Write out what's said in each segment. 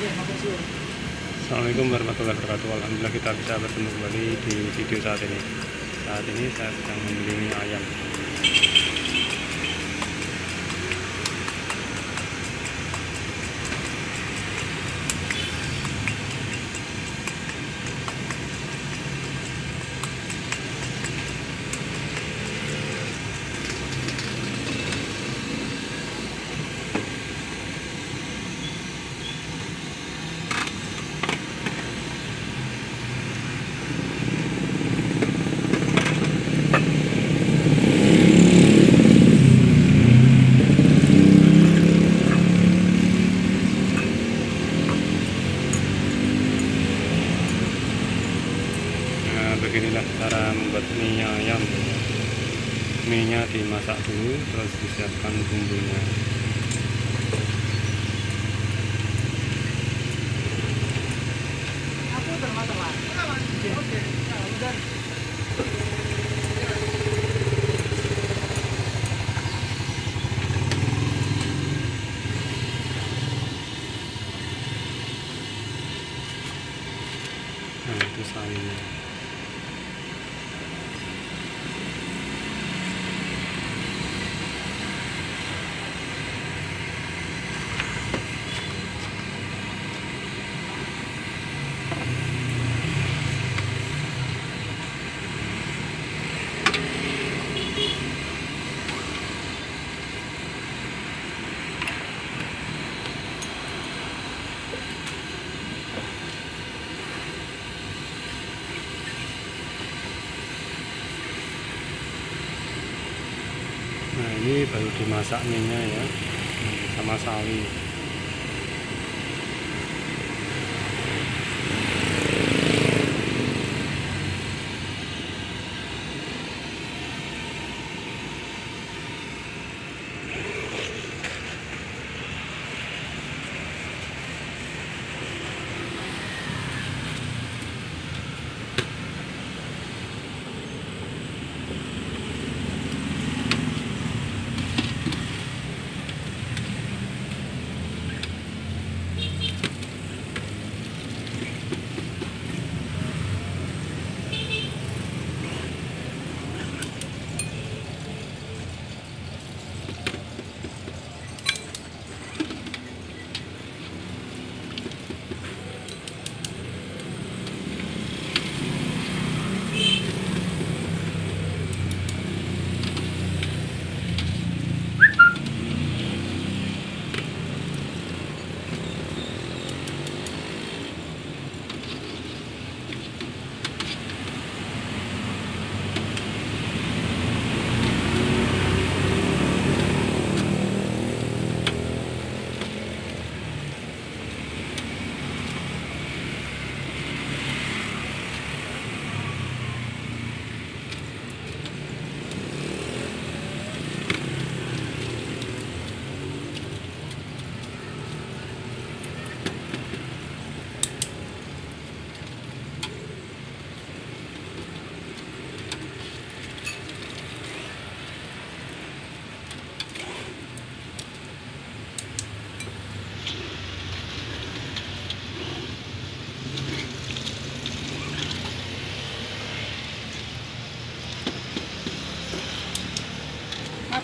Assalamualaikum warahmatullahi wabarakatuh. Alhamdulillah kita bisa bertemu kembali di video saat ini. Saat ini saya sedang membeli ayam Nah beginilah cara membuat mie ayam Mie nya dimasak dulu terus disiapkan bumbunya. Nah itu sawinya Baru dimasak mie nya ya sama sawi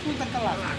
Aku terkelak.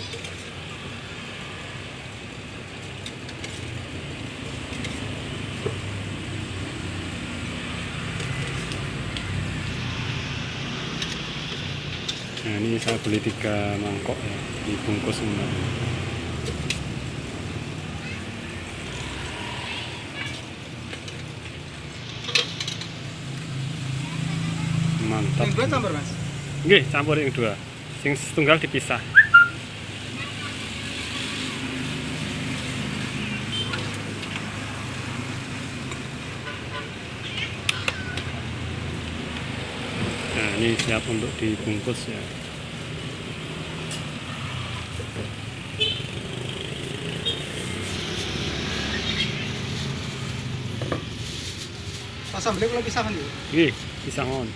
ini saya beli tiga mangkok ya dibungkus semua mantap Yang dua campur mas. Nggih, campur yang dua. Sing setunggal dipisah. Nah, ini siap untuk dibungkus ya. Pas sambelnya kalau pisah kan ya. Nggih, mawon.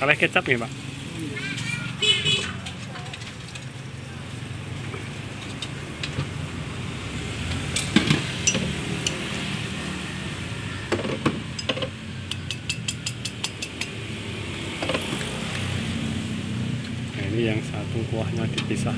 Kalih kecap nih, Pak. Nah, ini yang satu kuahnya dipisah.